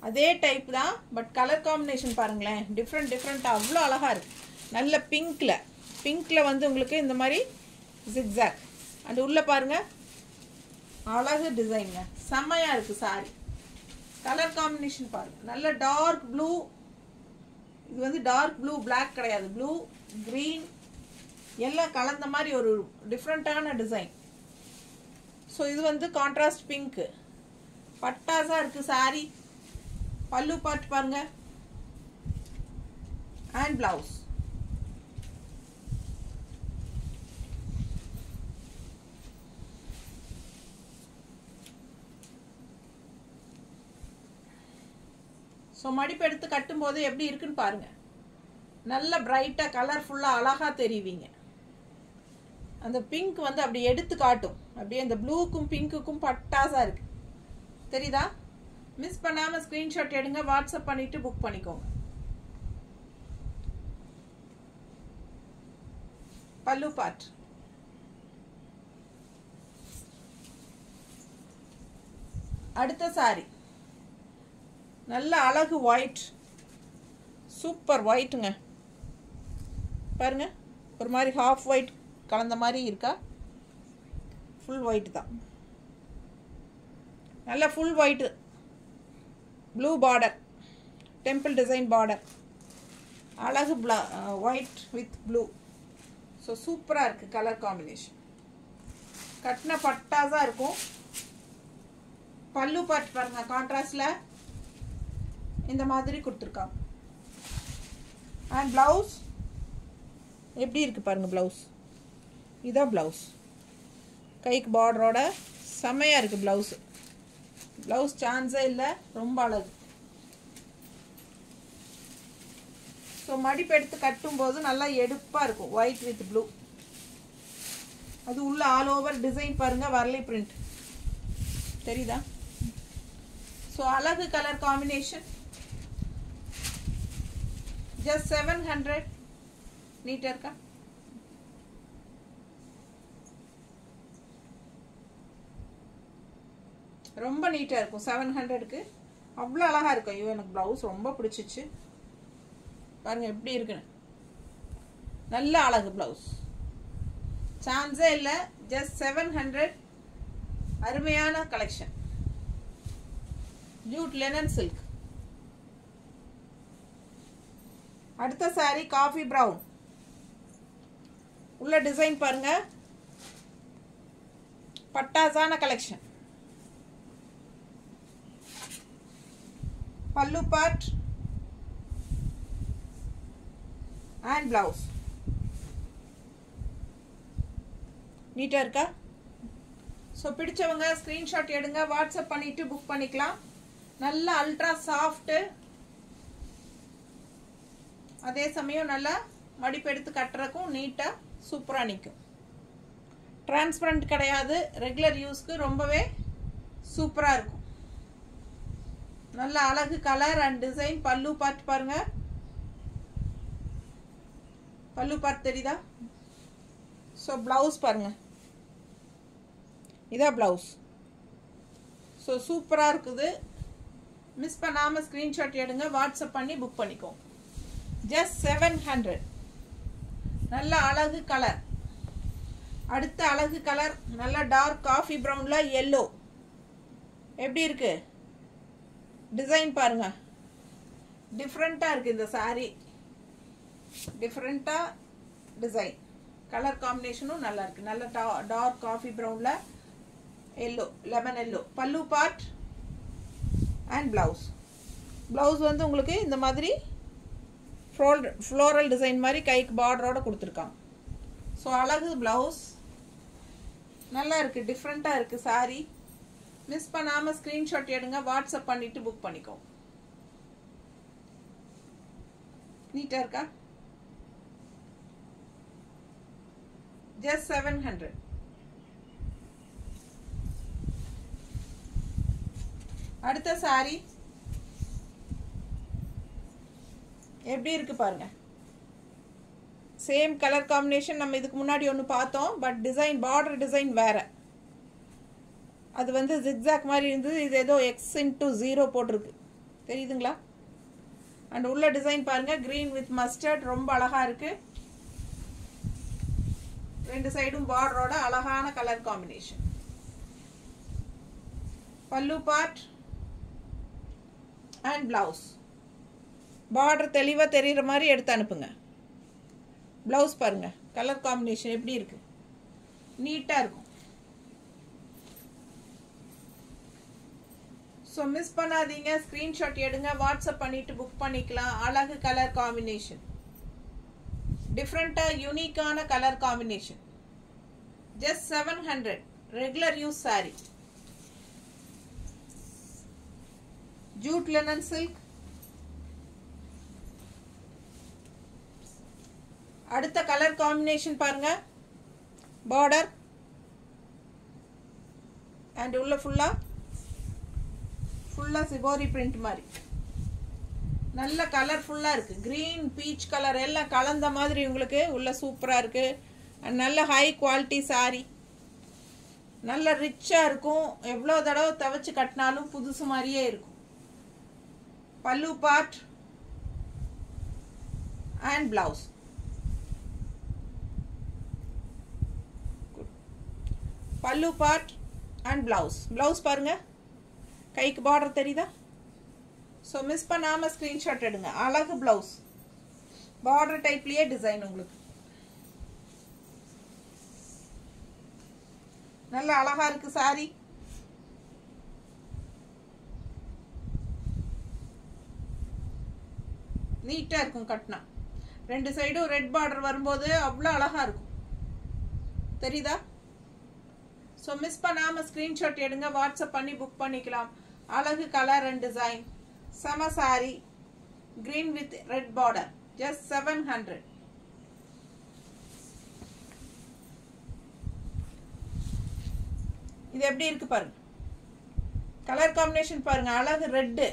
[SPEAKER 1] அதே டைப் தான் பட் கலர் காம்பினேஷன் பாருங்களேன். டிஃப்ரெண்ட் டிஃப்ரெண்ட்டாக அவ்வளோ அழகாக இருக்குது நல்ல பிங்க்கில் பிங்க்கில் வந்து உங்களுக்கு இந்த மாதிரி ஜிக்ஸாக் அண்ட் உள்ளே பாருங்கள் அழகு டிசைனுங்க செம்மையாக இருக்குது சாரி கலர் காம்பினேஷன் பாருங்கள் நல்ல டார்க் ப்ளூ இது வந்து டார்க் ப்ளூ பிளாக் கிடையாது. ப்ளூ க்ரீன் எல்லாம் கலந்த மாதிரி ஒரு டிஃப்ரெண்ட்டான டிசைன் ஸோ இது வந்து கான்ட்ராஸ்ட் பிங்க்கு பட்டாசாக இருக்குது சாரி பல்லு பாட்டு பாருங்க. அண்ட் பிளவுஸ் ஸோ மடிப்பு எடுத்து கட்டும்போது எப்படி இருக்குன்னு பாருங்க. நல்ல பிரைட்டாக கலர்ஃபுல்லாக அழகாக தெரிவிங்க. அந்த பிங்க் வந்து அப்படி எடுத்து காட்டும். அப்படியே அந்த ப்ளூக்கும் பிங்க்குக்கும் பட்டாசா இருக்கு. தெரியுதா? மிஸ் பண்ணாமல் ஸ்க்ரீன்ஷாட் எடுங்க வாட்ஸ்அப் பண்ணிட்டு புக் பண்ணிக்கோங்க. பல்லு பாட் அடுத்த சாரி நல்ல அழகு ஒயிட் சூப்பர் ஒயிட்டுங்க பாருங்க ஒரு மாதிரி ஹாஃப் ஒயிட் கலந்த மாதிரி இருக்கா? ஃபுல் ஒயிட் தான். நல்லா full white blue border temple design border அழகு ப்ளா ஒயிட் வித் ப்ளூ ஸோ சூப்பராக இருக்குது கலர் காம்பினேஷன் கட்டின பட்டாஸாக இருக்கும். பல்லு பாட்டு பாருங்கள் கான்ட்ராஸ்டில் இந்த மாதிரி கொடுத்துருக்காங்க. அண்ட் ப்ளவுஸ் எப்படி இருக்குது பாருங்கள் ப்ளவுஸ் இதான் ப்ளவுஸ் கைக்கு பார்டரோட செம்மையாக இருக்குது ப்ளவுஸு ப்ளவுஸ் சான்ஸே இல்லை ரொம்ப அழகு. ஸோ மடிப்பு எடுத்து கட்டும்போது நல்லா எடுப்பாக இருக்கும். ஒயிட் வித் ப்ளூ அது உள்ள ஆல் ஓவர் டிசைன் பாருங்கள் வரலி பிரிண்ட் தெரியுதா? ஸோ அழகு colour combination just seven hundred நீட்டாக இருக்கா? ரொம்ப நீட்டாக இருக்கும். செவன் ஹண்ட்ரடுக்கு அவ்வளோ அழகாக இருக்கும். ஐயோ எனக்கு ப்ளவுஸ் ரொம்ப பிடிச்சிச்சு. பாருங்கள் எப்படி இருக்குன்னு நல்ல அழகு ப்ளவுஸ் சான்ஸே இல்லை ஜஸ்ட் செவன் ஹண்ட்ரட் அருமையான கலெக்ஷன் ஜூட் லெனன் சில்க் அடுத்த சாரி காஃபி ப்ரௌன் உள்ள டிசைன் பாருங்க. பட்டாசான collection pallu part and blouse நீட்டாக இருக்கா? ஸோ பிடிச்சவங்க ஸ்க்ரீன்ஷாட் எடுங்க. வாட்ஸ்அப் பண்ணிட்டு புக் பண்ணிக்கலாம். நல்ல அல்ட்ரா சாஃப்ட்டு அதே சமயம் நல்லா மடிப்பு எடுத்து கட்டுறக்கும் நீட்டாக சூப்பராக நிற்கும் டிரான்ஸ்பரண்ட் கிடையாது. ரெகுலர் யூஸ்க்கு ரொம்பவே சூப்பராக இருக்கும். நல்ல அழகு colour and design pallu part பாருங்க. பல்லு பார்ட் தெரியுதா? ஸோ ப்ளவுஸ் பாருங்க. இதான் ப்ளவுஸ் ஸோ சூப்பராக இருக்குது. மிஸ் பண்ணாமல் ஸ்க்ரீன்ஷாட் எடுங்க. வாட்ஸ்அப் பண்ணி புக் பண்ணிக்கோ. ஜஸ்ட் செவன் ஹண்ட்ரட் நல்ல அழகு கலர் அடுத்த அழகு கலர் நல்ல டார்க் காஃபி ப்ரௌனில் எல்லோ எப்படி இருக்குது டிசைன் பாருங்க. டிஃப்ரெண்ட்டாக இருக்குது இந்த சாரீ டிஃப்ரெண்ட்டாக டிசைன் கலர் காம்பினேஷனும் நல்லா இருக்குது நல்ல dark coffee ப்ரௌனில் yellow lemon yellow pallu part and blouse blouse வந்து உங்களுக்கு இந்த மாதிரி ஃப்ளோல் ஃப்ளோரல் டிசைன் மாதிரி கைக்கு பார்டரோடு கொடுத்துருக்காங்க. ஸோ அழகு ப்ளவுஸ் நல்லா இருக்குது டிஃப்ரெண்ட்டாக இருக்குது சாரீ மிஸ் பண்ணாமல் ஸ்க்ரீன்ஷாட் எடுங்க வாட்ஸ்அப் பண்ணிவிட்டு புக் பண்ணிக்கோ. நீட்டாக இருக்கா? ஜஸ்ட் செவன் ஹண்ட்ரட் அடுத்த சாரி எப்படி இருக்கு பாருங்க. சேம் கலர் காம்பினேஷன் நம்ம இதுக்கு முன்னாடி ஒன்று பார்த்தோம் பட் டிசைன் பார்டர் டிசைன் வேறு. அது வந்து ஜிக்ஸாக் மாதிரி இருந்தது. இது ஏதோ எக்ஸ் இன்ட்டு ஜீரோ போட்டிருக்கு. தெரியுதுங்களா? அண்ட் உள்ள டிசைன் பாருங்கள் க்ரீன் வித் மஸ்டர்ட் ரொம்ப அழகாக இருக்குது ரெண்டு சைடும் பார்டரோட அழகான colour combination pallu part and blouse border தெளிவாக தெரிகிற மாதிரி எடுத்து அனுப்புங்க. ப்ளவுஸ் பாருங்கள் கலர் காம்பினேஷன் எப்படி இருக்குது நீட்டாக இருக்கும். ஸோ மிஸ் பண்ணாதீங்க. ஸ்க்ரீன்ஷாட் எடுங்க. வாட்ஸ்அப் பண்ணிட்டு புக் பண்ணிக்கலாம். அழகு கலர் காம்பினேஷன் டிஃப்ரெண்ட்டாக யூனிக்கான colour combination just seven hundred regular use sari jute linen silk அடுத்த கலர் காம்பினேஷன் பாருங்க. பார்டர் அண்ட் உள்ள ஃபுல்லாக ஃபுல்லாக சிபோரி பிரிண்ட் மாதிரி. நல்ல கலர்ஃபுல்லாக இருக்குது க்ரீன் பீச் கலர் எல்லாம் கலந்த மாதிரி உங்களுக்கு உள்ள சூப்பராக இருக்குது அண்ட் நல்ல ஹை குவாலிட்டி சாரி நல்ல ரிச்சாக இருக்கும். எவ்வளோ தடவை துவைச்சு கட்டினாலும் புதுசு மாதிரியே இருக்கும். Pallu part and blouse pallu part and blouse blouse பாருங்கள் கைக்கு பார்டர் தெரியுதா? ஸோ மிஸ் பண்ணாமல் ஸ்க்ரீன்ஷாட் எடுங்க. அழகு பிளவுஸ் பார்டர் டைப்லேயே டிசைன் உங்களுக்கு. நல்ல அழகா இருக்கு சாரி நீட்டாக இருக்கும் கட்டினா. ரெண்டு சைடும் ரெட் பார்டர் வரும்போது அவ்வளோ அழகா இருக்கும். தெரியுதா? ஸோ மிஸ் பண்ணாமல் ஸ்க்ரீன்ஷாட் எடுங்க. வாட்ஸ்அப் பண்ணி புக் பண்ணிக்கலாம். அழகு கலர் அண்ட் டிசைன் செம sari green with red border just seven hundred இது எப்படி இருக்கு பாருங்க? கலர் காம்பினேஷன் பாருங்க. அழகு ரெட்டு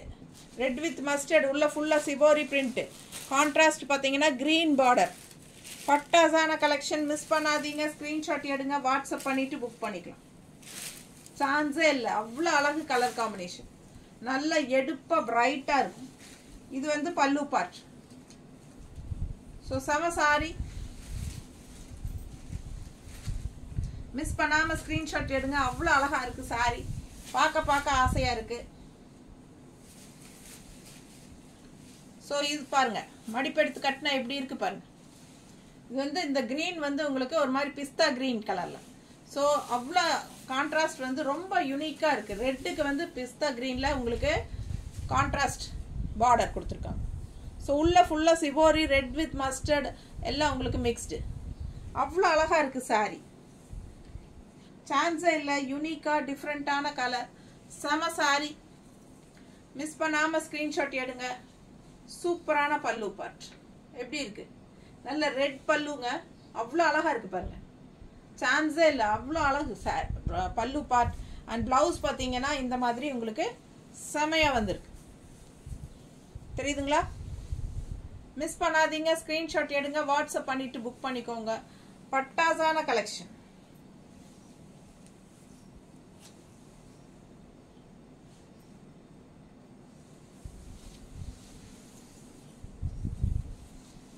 [SPEAKER 1] ரெட் வித் மஸ்டர்ட் உள்ள ஃபுல்லாக சிபோரி பிரிண்ட் கான்ட்ராஸ்ட் பார்த்தீங்கன்னா க்ரீன் பார்டர் பட்டாசான கலெக்ஷன் மிஸ் பண்ணாதீங்க. ஸ்க்ரீன்ஷாட் எடுங்க. வாட்ஸ்அப் பண்ணிட்டு புக் பண்ணிக்கலாம். சான்ஸே இல்லை. அவ்வளோ அழகு கலர் காம்பினேஷன் நல்ல எடுப்பாக பிரைட்டாக இருக்கும். இது வந்து பல்லு பார்ட் ஸோ செம சாரி மிஸ் பண்ணாமல் ஸ்க்ரீன்ஷாட் எடுங்க. அவ்வளோ அழகாக இருக்குது சாரி பார்க்க பார்க்க ஆசையாக இருக்குது ஸோ இது பாருங்கள் மடிப்பெடுத்து கட்டினா எப்படி இருக்கு பாருங்கள் இது வந்து இந்த க்ரீன் வந்து உங்களுக்கு ஒரு மாதிரி பிஸ்தா க்ரீன் கலரில் ஸோ அவ்வளோ கான்ட்ராஸ்ட் வந்து ரொம்ப யூனிக்காக இருக்குது ரெட்டுக்கு வந்து பிஸ்தா க்ரீனில் உங்களுக்கு கான்ட்ராஸ்ட் பார்டர் கொடுத்துருக்காங்க. ஸோ உள்ள ஃபுல்லாக சிவோரி ரெட் வித் மஸ்டர்ட் எல்லாம் உங்களுக்கு மிக்ஸ்டு அவ்வளோ அழகாக இருக்குது சாரி சான்ஸே இல்லை யூனிக்காக டிஃப்ரெண்ட்டான கலர் செம சாரி மிஸ் பண்ணாமல் ஸ்க்ரீன்ஷாட் எடுங்க. சூப்பரான பல்லு பாட் எப்படி இருக்குது நல்ல ரெட் பல்லுங்க. அவ்வளோ அழகாக இருக்குது பாருங்கள் சான்ஸே இல்லை. அவ்வளோ அழகு. பல்லு பார்ட் அண்ட் பிளவுஸ் பார்த்தீங்கன்னா இந்த மாதிரி உங்களுக்கு செமையாக வந்திருக்கு. தெரியுதுங்களா? மிஸ் பண்ணாதீங்க. ஸ்க்ரீன்ஷாட் எடுங்க. வாட்ஸ்அப் பண்ணிட்டு புக் பண்ணிக்கோங்க. பட்டாசான கலெக்ஷன்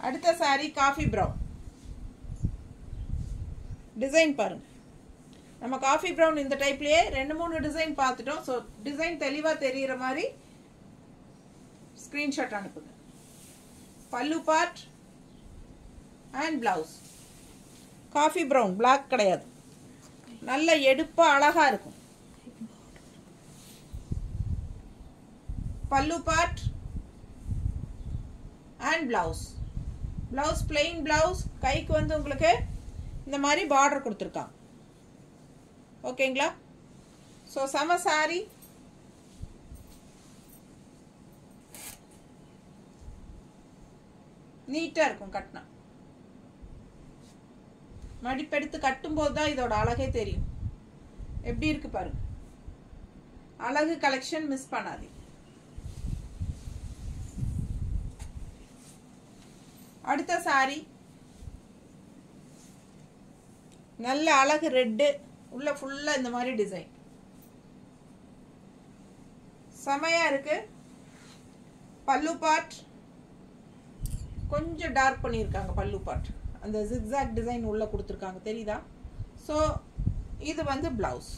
[SPEAKER 1] அடுத்த சாரி காஃபி ப்ரௌன் டிசைன் பாருங்கள் நம்ம காஃபி ப்ரௌன் இந்த டைப்லேயே ரெண்டு மூணு டிசைன் பார்த்துட்டோம். ஸோ டிசைன் தெளிவாக தெரிகிற மாதிரி ஸ்க்ரீன்ஷாட் அனுப்புங்க. Pallu part and blouse coffee brown black கிடையாது. நல்ல எடுப்பாக அழகாக இருக்கும். Pallu part and blouse blouse plain blouse கைக்கு வந்து உங்களுக்கு இந்த மாதிரி பார்டர் கொடுத்துருக்காங்க. ஓகேங்களா? ஸோ செம சாரி. நீட்டாக இருக்கும் கட்டினா. மடிப்பெடுத்து கட்டும்போது தான் இதோட அழகே தெரியும். எப்படி இருக்கு பாருங்க. அழகு கலெக்ஷன் மிஸ் பண்ணாதீங்க. அடுத்த சாரி. நல்ல அழகு ரெட்டு. உள்ள ஃபுல்லாக இந்த மாதிரி டிசைன் செமையாக இருக்கு. பல்லு பாட் கொஞ்சம் டார்க் பண்ணியிருக்காங்க பல்லு பாட் அந்த ஜிக்ஸாக் டிசைன் உள்ளே கொடுத்துருக்காங்க. தெரியுதா? ஸோ இது வந்து பிளவுஸ்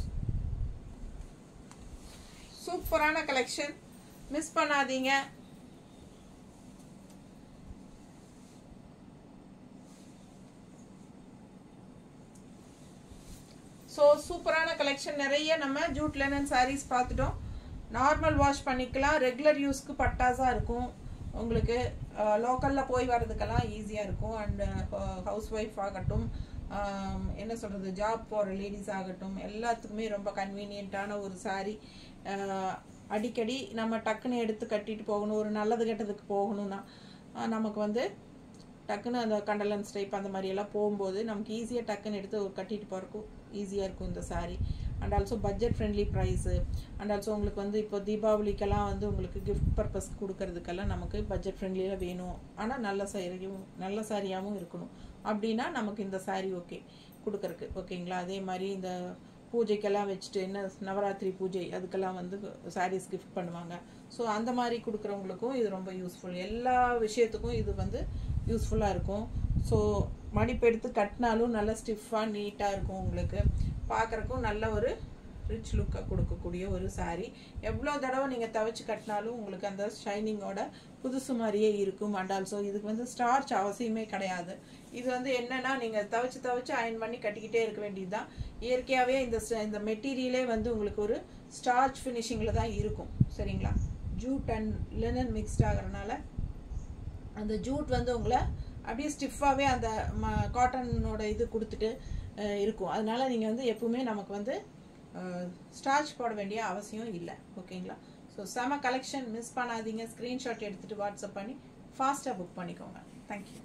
[SPEAKER 1] சூப்பரான கலெக்ஷன் மிஸ் பண்ணாதீங்க. ஸோ சூப்பரான கலெக்ஷன் நிறைய நம்ம ஜூட் லெனன் சாரீஸ் பார்த்துட்டோம். நார்மல் வாஷ் பண்ணிக்கலாம். ரெகுலர் யூஸ்க்கு பட்டாஸாக இருக்கும். உங்களுக்கு லோக்கலில் போய் வர்றதுக்கெல்லாம் ஈஸியாக இருக்கும். அண்டு ஹவுஸ் ஒய்ஃப் ஆகட்டும் என்ன சொல்கிறது ஜாப் போகிற லேடிஸ் ஆகட்டும் எல்லாத்துக்குமே ரொம்ப கன்வீனியண்ட்டான ஒரு சாரீ அடிக்கடி நம்ம டக்குன்னு எடுத்து கட்டிட்டு போகணும். ஒரு நல்லது கெட்டதுக்கு போகணும்னா நமக்கு வந்து டக்குன்னு அந்த கண்டலன்ஸ் டைப் அந்த மாதிரியெல்லாம் போகும்போது நமக்கு ஈஸியாக டக்குன்னு எடுத்து ஒரு கட்டிட்டு போகிறக்கும் ஈஸியாக இருக்கும் இந்த sari and also budget friendly price and also உங்களுக்கு வந்து இப்போ தீபாவளிக்கெல்லாம் வந்து உங்களுக்கு கிஃப்ட் பர்பஸ் கொடுக்கறதுக்கெல்லாம் நமக்கு பட்ஜெட் ஃப்ரெண்ட்லியில் வேணும். ஆனால் நல்ல சாரியும் நல்ல சாரியாகவும் இருக்கணும். அப்படின்னா நமக்கு இந்த சாரீ ஓகே கொடுக்கறக்கு ஓகேங்களா அதே மாதிரி இந்த பூஜைக்கெல்லாம் வச்சுட்டு என்ன நவராத்திரி பூஜை அதுக்கெல்லாம் வந்து சாரீஸ் கிஃப்ட் பண்ணுவாங்க. ஸோ அந்த மாதிரி கொடுக்குறவங்களுக்கும் இது ரொம்ப யூஸ்ஃபுல் எல்லா விஷயத்துக்கும் இது வந்து யூஸ்ஃபுல்லாக இருக்கும். ஸோ மடிப்பு எடுத்து கட்டினாலும் நல்லா ஸ்டிஃபாக நீட்டாக இருக்கும் உங்களுக்கு. பார்க்குறக்கும் நல்ல ஒரு ரிச் லுக்கை கொடுக்கக்கூடிய ஒரு சாரீ எவ்வளோ தடவை நீங்கள் துவைச்சு கட்டினாலும் உங்களுக்கு அந்த ஷைனிங்கோட புதுசு மாதிரியே இருக்கும். அண்ட் ஆல்சோ இதுக்கு வந்து ஸ்டார்ச் அவசியமே கிடையாது. இது வந்து என்னன்னா நீங்கள் துவைச்சு துவைச்சு அயன் பண்ணி கட்டிக்கிட்டே இருக்க வேண்டியது தான் இயற்கையாகவே இந்த இந்த மெட்டீரியலே வந்து உங்களுக்கு ஒரு ஸ்டார்ச் ஃபினிஷிங்கில் தான் இருக்கும். சரிங்களா? ஜூட் அண்ட் லினன் மிக்ஸ்ட் ஆகிறனால அந்த ஜூட் வந்து உங்களை அப்படியே ஸ்டிஃபாகவே அந்த ம காட்டனோட இது கொடுத்துட்டு இருக்கும். அதனால நீங்கள் வந்து எப்பவுமே நமக்கு வந்து ஸ்டார்ச் போட வேண்டிய அவசியம் இல்லை. ஓகேங்களா? ஸோ செம கலெக்ஷன் மிஸ் பண்ணாதீங்க. ஸ்க்ரீன்ஷாட் எடுத்துகிட்டு வாட்ஸ்அப் பண்ணி ஃபாஸ்ட்டாக புக் பண்ணிக்கோங்க. தேங்க்யூ